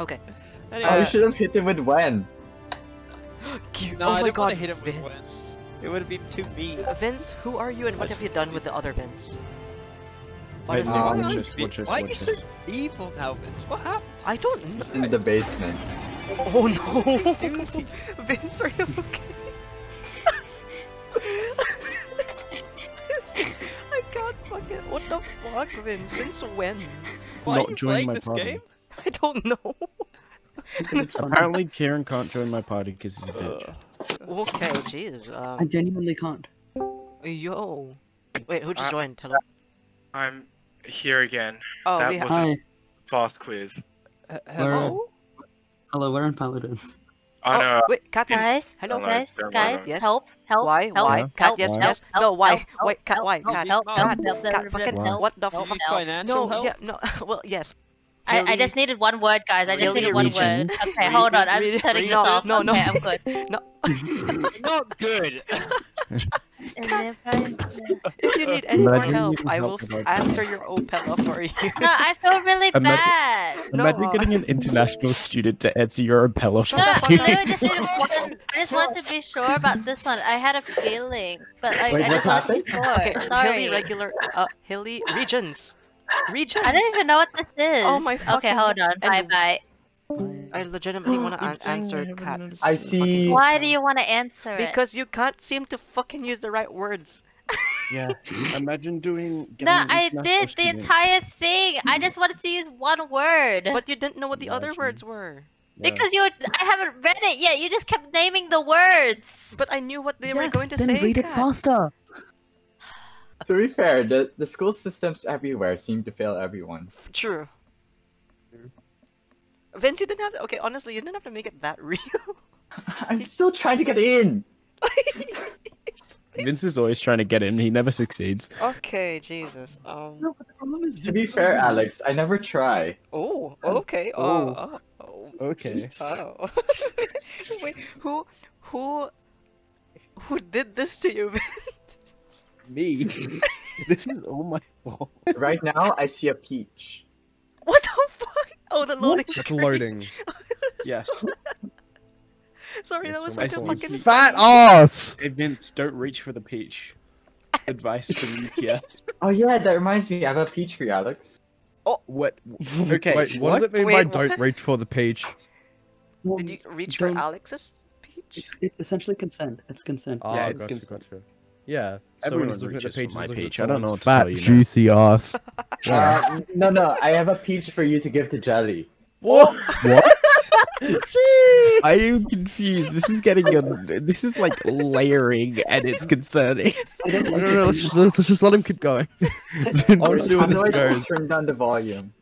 Okay. Anyway, Oh, you shouldn't hit him with when. Cute. no, oh I my didn't god, want to hit him with Vince. Vince. It would have been too mean. Uh, Vince, who are you and what have you done with the other Vince? Wait, no, why watch are you this, be- watch this, Why are watch you so evil now, Vince? What happened? I don't It's know. in the basement. Oh no! Vince, are you okay? I can't fucking. What the fuck, Vince? Since when? Why Not are you joining playing my this party. game? I don't know. It's. Apparently, Kieran can't join my party because he's a bitch. Uh, Okay, jeez. I Um, genuinely can't. yo. Wait, who just Uh, joined? Hello. I'm here again. Oh, that was- Hi. Fast quiz. h- Where- hello? Hello, we're in Paladins. Oh, no. Wait, Kat. Guys, Hello. No, guys, don't guys, worry. Yes. help, help, Why? help, Why? help, Kat, help, yes, help, yes. help, No, why? help, help, Wait, Kat, help, why? help, Kat, help, Kat, help, Kat, help, Kat, fucking, help, what the help, fuck? Need help. financial No, help? yeah, no, well, yes. I, I just needed one word, guys. I just needed one region? word. Okay, Re- hold on. I'm re- turning re- this no, off. no, no. okay, I'm good. No, Not good. If you need any more help, I will answer your Opella for you. No, I feel really Imagine- bad. No, Imagine uh, getting an international student to answer your Impella Shut No, the I fuck up. literally just one. I just wanted to be sure about this one. I had a feeling, but like, Wait, I just wanted to be sure. Okay, Sorry. hilly regular, uh, hilly regions. Regions. I don't even know what this oh is. Oh my Okay, hold on. Bye And- bye. I legitimately want to Keep saying answer I Kat. I see. Why do you want to answer it? Because you can't seem to fucking use the right words. Yeah. Imagine doing. No, I did the student. entire thing. I just wanted to use one word. But you didn't know what the other Imagine. words were. Yeah. Because you, I haven't read it yet. You just kept naming the words. But I knew what they were going to say. then say. read it Kat. faster. To be fair, the, the school systems everywhere seem to fail everyone. True. Vince, you didn't have to. Okay, honestly, you didn't have to make it that real. I'm still trying to get in! Vince is always trying to get in. He never succeeds. okay, Jesus. Um. No, but the problem is. To be fair, Alex, I never try. Oh. Okay. Oh. Oh. oh. Okay. Oh. Wait. Who? Who? Who did this to you? Vince? Me. this is all my fault. Right now, I see a peach. What the fuck? Oh, the loading. It's screen. loading. Yes. Sorry, that was I such a see. fucking. Fat ass! Hey Vince, don't reach for the peach. Advice from UPS. Oh yeah, that reminds me, I have a peach for you, Alex. Oh, what? Okay. Wait, what, does it mean Wait, by what? don't reach for the peach? Well, Did you reach for don't- Alex's peach? It's, it's essentially consent. It's consent. Ah, Yeah, it's gotcha, cons- gotcha. Yeah. So Everyone when looking at the reaches for peach, my he's looking at. I don't know what to fat, tell you now. juicy ass. Yeah. Uh, no, no, I have a peach for you to give to Jelly. What? What? I am confused. This is getting a. This is like layering, and it's concerning. I don't No, like no, this no, let's just, let's, let's just let him keep going. I want to see where this goes. turn down the volume?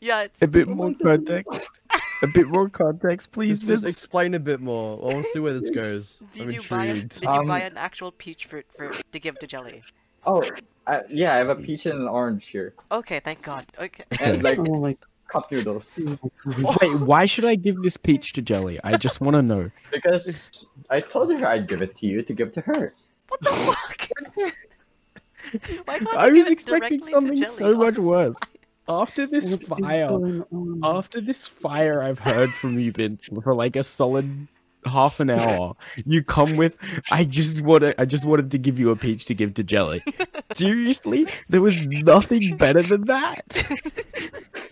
Yeah, it's. A bit more like this anymore. context. A bit more context, please, Just, just explain a bit more. I want to see where this goes. Did I'm you buy? A, did intrigued. you Um, buy an actual peach fruit for to give to Jelly? Oh, uh, yeah, I have a peach and an orange here. Okay, thank God. Okay. And like Oh my cup noodles. Wait, why should I give this peach to Jelly? I just want to know. Because I told her I'd give it to you to give to her. What the fuck? Why can't I was give expecting directly something so much worse. After this What is fire, after this fire I've heard from you, Vince, for like a solid half an hour, you come with I just wanted I just wanted to give you a peach to give to Jelly. Seriously? There was nothing better than that.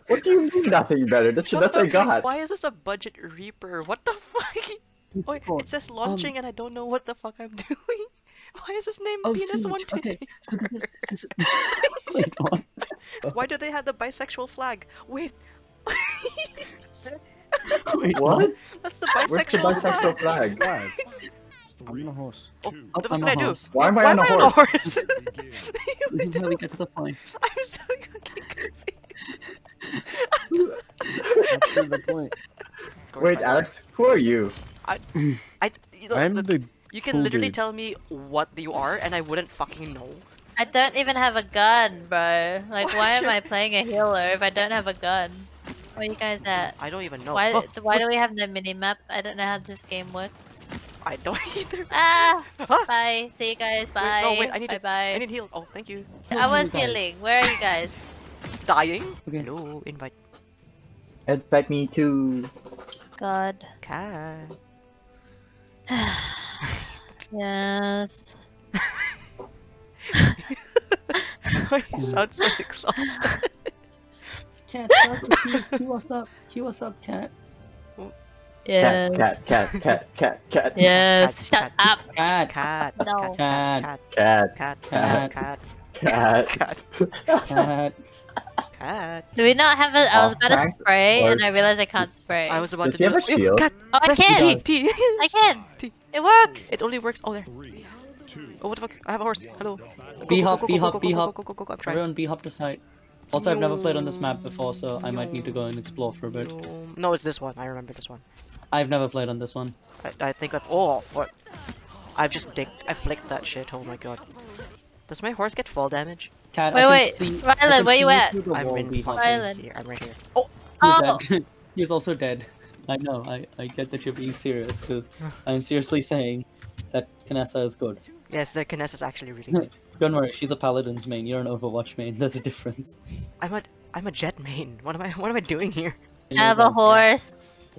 What do you mean nothing better? That's the Shut best I up, got. Why is this a budget reaper? What the fuck? Wait, it says um, launching and I don't know what the fuck I'm doing. Why is his name Oh, Penis Siege, One okay. So this is. Wait. Why do they have the bisexual flag? Wait, Wait, What? that's the Where's the bisexual bisexual flag. flag? I'm on a horse. Oh, Oh, what the fuck I'm did a I do? horse. Why am I Why on am a I on a horse? horse? This is how we get to the point. I'm so fucking That's the point. Wait, Alex, who are you? I, you know, I'm look, the you can cool literally dude. tell me what you are and I wouldn't fucking know. I don't even have a gun, bro. Like, why am I playing a healer if I don't have a gun? Where you guys at? I don't even know. Why, Oh, why do we have no mini-map? I don't know how this game works. I don't either. Ah! Huh? Bye. See you guys. Bye. no, wait, I need bye to- bye. I need heal. Oh, thank you. I was Guys. healing. Where are you guys? Dying? Okay. Hello, invite. Infect me too. God. Cat. Yes. you sound so exhausted. Cat, stop the. Cue us up. Cue us up, cat. Yes. Cat, cat, cat, cat, cat, cat. Yes. Cat, Shut up. Cat. Cat. No. Cat. Cat. Cat. Cat, Cat. cat, Cat. cat. Cat. Cat. Do we not have it? I was about to Frank spray and I was- realized I can't spray. I was about Does to he do have a shield? Oh, I Press can. T. T. I can. T. It works. It only works. Oh, there. Oh, what the fuck? I have a horse. Hello. Go, B go, hop, B hop, B go, hop. Everyone be hop to site. Also, I've never played on this map before, so I might need to go and explore for a bit. No, no, it's this one. I remember this one. I've never played on this one. I, I think I've. Oh, what? I've just dicked. I flicked that shit. Oh my god. Does my horse get fall damage? Cat, Wait, I can wait. see, I Rylan, can where see you at? I'm in B hop. fucking Rylan. here. I'm right here. He's Oh. dead. Oh. He's also dead. I know. I, I get that you're being serious because I'm seriously saying that Kinessa is good. Yes, the Kiness is actually really good. Don't worry, she's a paladin's main. You're an Overwatch main. There's a difference. I'm a I'm a Jett main. What am I what am I doing here? I have a horse.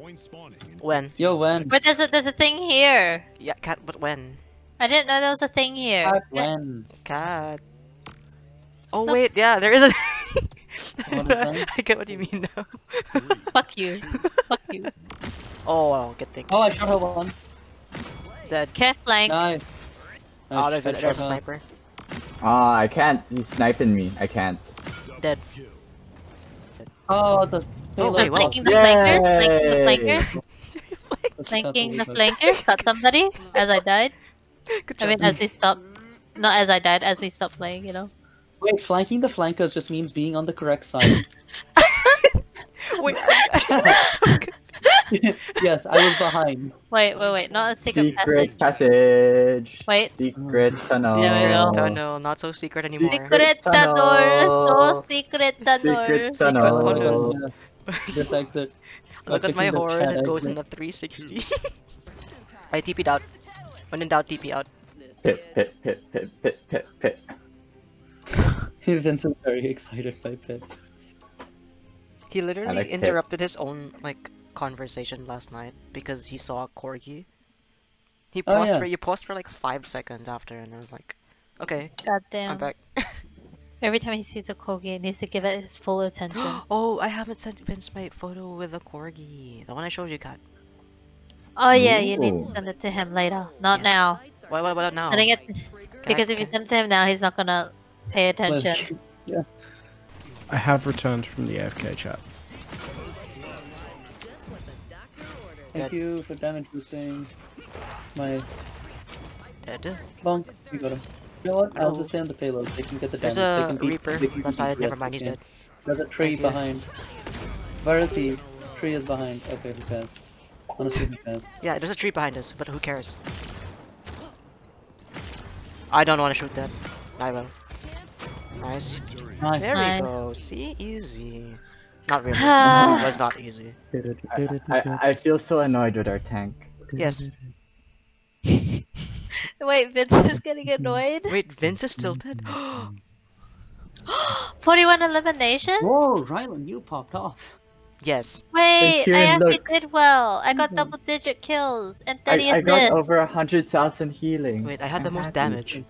When? Yo, when? But there's a there's a thing here. Yeah, cat. But when? I didn't know there was a thing here. Cat, when? Cat. Oh Look. wait, yeah, there is a. What is that? I get what you mean now. Fuck you. Fuck you. Oh, well, good thing. Oh, I shot her one. Dead. Okay, flank. Nice. Oh, there's a, I shot there's a her. sniper. Ah, I can't. He's sniping me. I can't. Dead. Oh, the Oh, payload. wait, well. Flanking the flankers. Flanking the Yay! flankers. Flanking the flankers. Got somebody as I died. Good I mean, as we stopped. Not as I died, as we stopped playing, you know. Wait, flanking the flankers just means being on the correct side. Wait. yes, I was behind. Wait, wait, wait. Not a secret, Secret passage. passage. Wait. Secret mm. tunnel. There we go. Tunnel, not so secret anymore. Secret tunnel. tunnel. So secret tunnel. Secret tunnel. tunnel. This exit. Look at my Clicking the horse, it goes in exit. the 360. I TP'd out. When in doubt, TP out. Pit, pit, pit, pit, pit, pit, pit. Vince is very excited by Pip. He literally like Pip. interrupted his own like conversation last night because he saw a corgi. He Oh, paused yeah. for you paused for like five seconds after, and I was like, okay, God damn. I'm back. Every time he sees a corgi, he needs to give it his full attention. oh, I haven't sent Vince my photo with the corgi. The one I showed you, Kat. Oh yeah, you need to send it to him later. Not Yeah. now. why, what, what now? Sending it Can I- because if you send it to him now, he's not gonna pay attention. Yeah, I have returned from the AFK chat. Thank you for damage boosting. My Dead. bonk. You got him. You know what? I'll just stay on the payload. They can get the There's damage. they can beat, Reaper they can left beat side. Never mind, he's dead. There's a tree Thank you. behind. Where is he? Tree is behind. Okay, who cares? Honestly, who cares? Yeah, there's a tree behind us, but who cares? I don't want to shoot that. I will. Nice. Nice. There Nice. we go. See, easy. Not really. It was not easy. I, I feel so annoyed with our tank. Yes. Wait, Vince is getting annoyed. Wait, Vince is tilted. 41 elimination? Whoa, Rylan, you popped off. yes. Wait, here, I actually look. did well. I got mm-hmm. double digit kills and I, 30 I got over a hundred thousand healing. Wait, I had the most damage.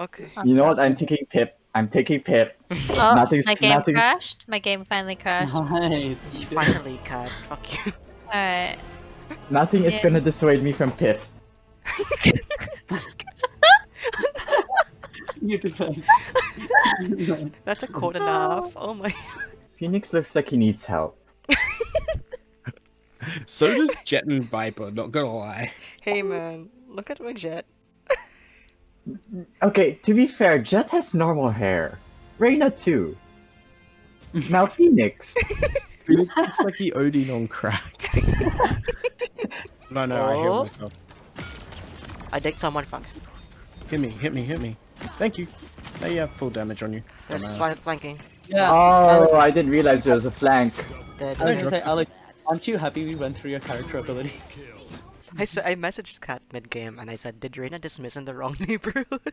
Okay. Oh, you know what? I'm taking Pip. I'm taking Pip. Oh, nothing's- my game nothing's- crashed. My game finally crashed. Nice. Finally, cat. Fuck you. Alright. Nothing is gonna dissuade me from Pip. you did fine. That's a quote enough. Oh my. Phoenix looks like he needs help. So does Jett and Viper, not gonna lie. Hey man, look at my Jett. Okay, to be fair, Jett has normal hair. Reyna too. Now Phoenix. Phoenix looks like he OD'd on crack. no, no, I hear Oh. myself. I digged someone. Fuck. Hit me, hit me, hit me. Thank you. Now you have full damage on you. There's dumbass. flank- flanking. Yeah. Oh, I didn't realize there was a flank. I was dead. gonna say, Alex, aren't you happy we went through your character ability? I said I messaged Cat mid game and I said, did Reyna dismiss in the wrong neighborhood?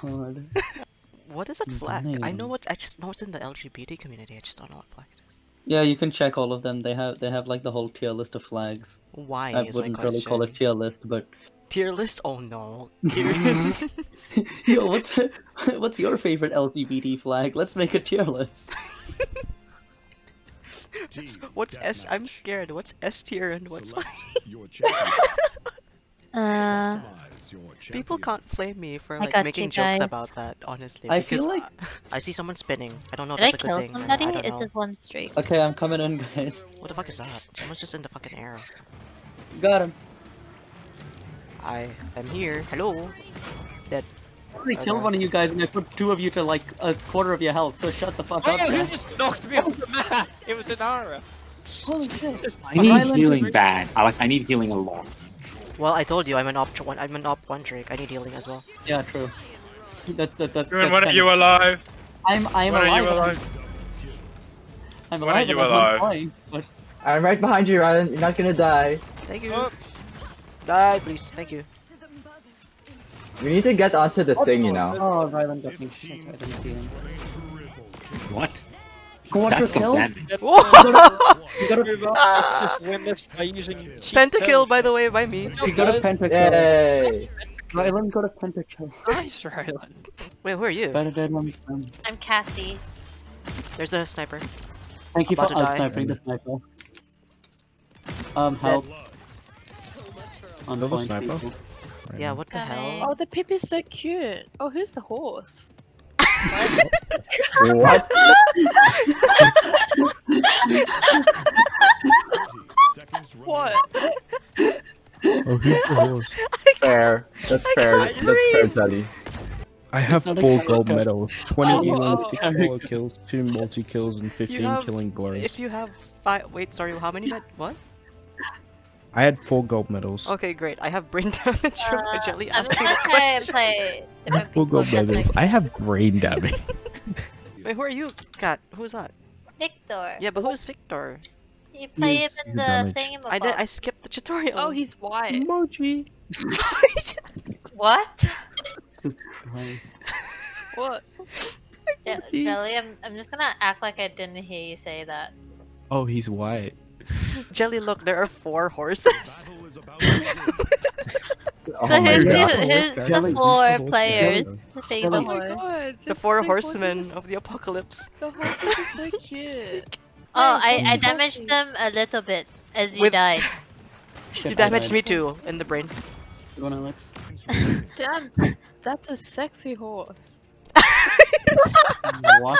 God. What is that flag? I know what. I just know it's in the LGBT community. I just don't know what flag it is. Yeah, you can check all of them. They have they have like the whole tier list of flags. Why I wouldn't really call it tier list, but Tier list? Oh no. yo, what's what's your favorite LGBT flag? Let's make a tier list. What's S? I'm scared. What's S tier and what's Y? Uh, People can't flame me for like making jokes about that. Honestly, I because feel like- I, I see someone spinning. I don't know if did I that's a kill good thing. somebody? It's just one streak. Okay, I'm coming in, guys. What the fuck is that? Someone's just in the fucking air. Got him. I am here. Hello. I Okay. killed one of you guys, and I put two of you to like a quarter of your health. So shut the fuck up. Oh, you just knocked me off the map! It was an Ara. Holy shit! I need healing bad. I like. I need healing a lot. Well, I told you I'm an op one. I'm an op one Drake. I need healing as well. Yeah, true. That's that. That's. Ruin, that's when are you alive? I'm I'm When are you and I'm- alive? I'm When are alive. you and I'm alive? dying, but I'm right behind you, Ryan. You're not gonna die. Thank you. Oh. Die, please. Thank you. We need to get onto the thing, you know. oh, Ryland got me. Shit, I didn't see him. What? Quadra That's some kill. damage. You got a Move Let's just win this by using cheap Pentakill, by the way, by me. You got a pentakill. Yay! Ryland got a pentakill. Nice, Ryland. Wait, who are you? Better dead when. I'm Cassie. There's a sniper. Thank you for About to out-sniping the sniper. Um, help. On Another sniper? people. Yeah, what the Coming. hell? Oh, the pip is so cute. Oh, who's the horse? What? What? Oh, who's the horse? Fair. That's fair. That's fair, Jelly. I have four gold medals, 20 Oh, elo, oh. 6 solo kills, 2 multi kills, and 15 have- killing blows. If you have five, wait, sorry, how many? Med- what? I had 4 gold medals. Okay, great. I have brain damage from my Uh, jelly I'm just asking gonna a try and play I have different 4 gold medals. like, I have brain damage. Wait, who are you, Kat? Who's that? Victor. Yeah, but who's Victor? You play him in the thing in I did. I skipped the tutorial. Oh, he's white. Emoji. What? Christ. What? Je- Jelly, I'm, I'm just gonna act like I didn't hear you say that. Oh, he's white. Jelly, look, there are four horses. Oh so my who's the, who's the Jelly, four who's the horse? players Jelly. the Oh my god. the four the horsemen horses- of the apocalypse. The horses are so cute. Oh, I, I damaged them a little bit as you With- died. Shit, You damaged died. me too, in the brain. Good one, Alex. Damn, that's a sexy horse. What?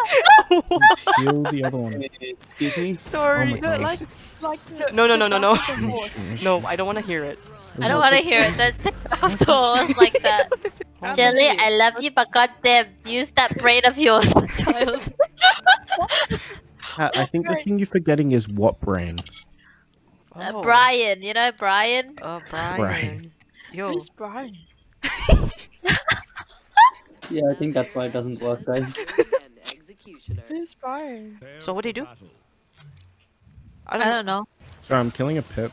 Let's the other one. Excuse me? Sorry. Oh No, like, like the, No, no, no, no, no. back of the horse. No, I don't want to hear it. I don't want to hear it. That's sick of the horse like that. Jelly. I love you, but goddamn, use that brain of yours, child. I I think the thing you're forgetting is what brain. Uh, Oh. Brian, you know Brian? Uh, Brian. Brian. Yo, Who's Brian? Yeah, I think that's why it doesn't work, guys. Who's Brian? so what do you do? I I don't know. don't know. Sorry, I'm killing a pip.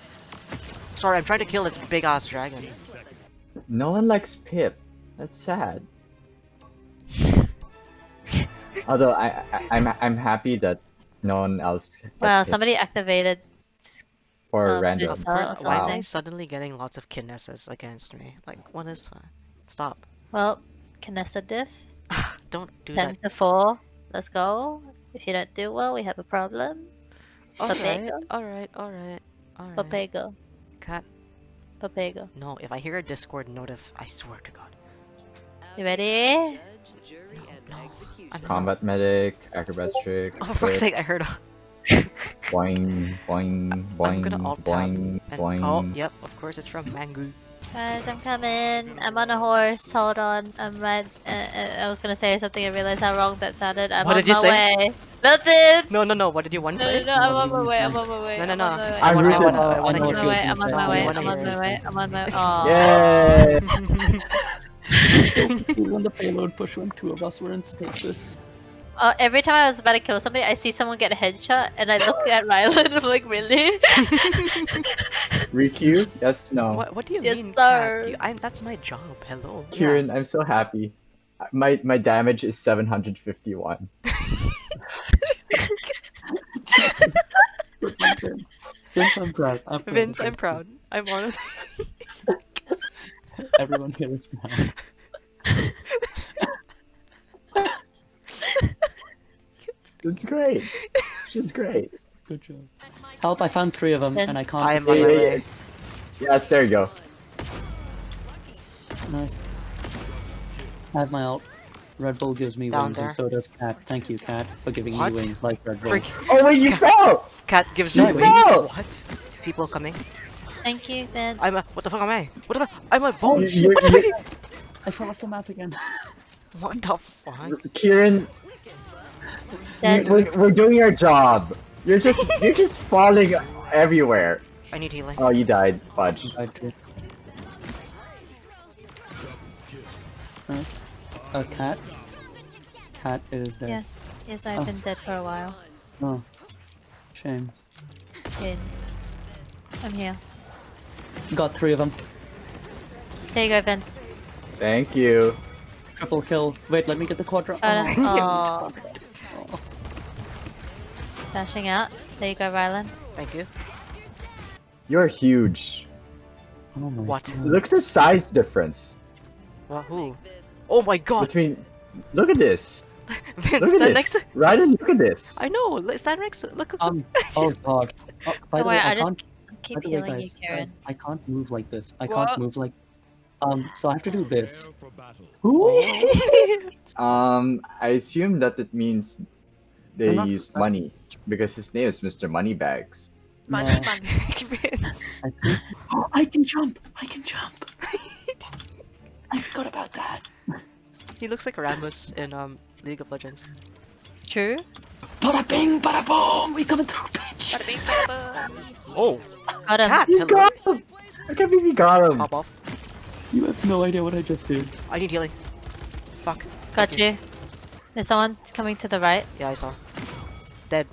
Sorry, I'm trying to kill this big ass dragon. No one likes Pip. That's sad. Although I, I I'm I'm happy that no one else. gets Wow, Pip somebody activated. for um, random. uh, Why am I something. suddenly getting lots of Kinessas against me? Like, what is that? Stop. Well, Kinessa diff. Don't do 10 that. to 4. Let's go. If you don't do well, we have a problem. Alright, Papego. alright, alright, alright. Papego. Cat. Papego. No, if I hear a Discord notif, I swear to God. You ready? No, no. Combat medic, acrobat trick, Oh, for fuck's sake, I heard a. boing, boing, I'm gonna alt tab. boing, And, boing. oh, yep, of course it's from Mangu. Guys, I'm coming. I'm on a horse. Hold on. I'm right. Uh, uh, I was gonna say something and realized how wrong that sounded. I'm What on did you my say? way. Nothing! No, no, no, what did you want No, no, no, I'm on my way. I'm on my way. No, no, I'm no. on my way. I I'm wanna, I rooting- wanna, I I wanna know I'm on my way. I'm on my way. I'm on my way. I'm on my way. Aw. Yay! when the payload push when two of us were in stasis. Uh, every time I was about to kill somebody, I see someone get a headshot, and I look at Rylan. I'm like, really? Requeue? Yes, no. What, what do you Yes, mean, sir. You, I'm, that's my job. Hello. Kieran, I'm so happy. My my damage is 751. Vince, I'm proud. I'm proud. Vince, I'm proud. I'm honest. Everyone here is proud. It's great. She's great. Good job. Help! I found three of them, and I can't. I am Yeah, on my way. Yes, there you go. Nice. I have my ult. Red Bull gives me Down wings, and so does Cat. Thank you, Cat, for giving What? me wings like Red Bull. Frick. Oh wait, you fell! Cat gives You me wings. fell! What? People coming. Thank you, Vince. I'm a. What the fuck am I? What am I? I'm a bomb. You- you- What I? I fell off the map again. What the fuck? Kieran, Dead. We're, we're doing our job. You're just you're just falling everywhere. I need healing. Oh, you died, Fudge. I did. Nice. A cat. Cat is dead. Yeah. Yes, I've Oh. been dead for a while. Oh. Shame. Okay. I'm here. Got three of them. There you go, Vince. Thank you. Triple kill. Wait, let me get the quadra. Got it. Oh. Oh. Dashing out. There you go, Rylan. Thank you. You're huge. Oh my What? God. Look at the size difference Well, who? Oh my god! between. Look at this. Vince, Look at stand this. next to. Ryden, look at this. I know. let- Stand next to. Look at. Um. Oh god. Oh, by Don't the way, I, I just- can't. Keep by the way, healing guys, you, guys, Karen. I can't move like this. I What? can't move like. Um. So I have to do this. Who? Um, I assume that it means they use money because his name is Mr. Moneybags. Money, No. money. I think. Oh, I can jump. I can jump. I forgot about that. he looks like Rammus in um League of Legends. True. Bada bing, bada boom. We coming through, bitch. Bada bing, bada boom. Oh, Got him. cat. You Hello. got him! I can't believe you got him! Pop off. You have no idea what I just did. I need healing. Fuck. Got you. There's someone coming to the right. Yeah, I saw. Dead.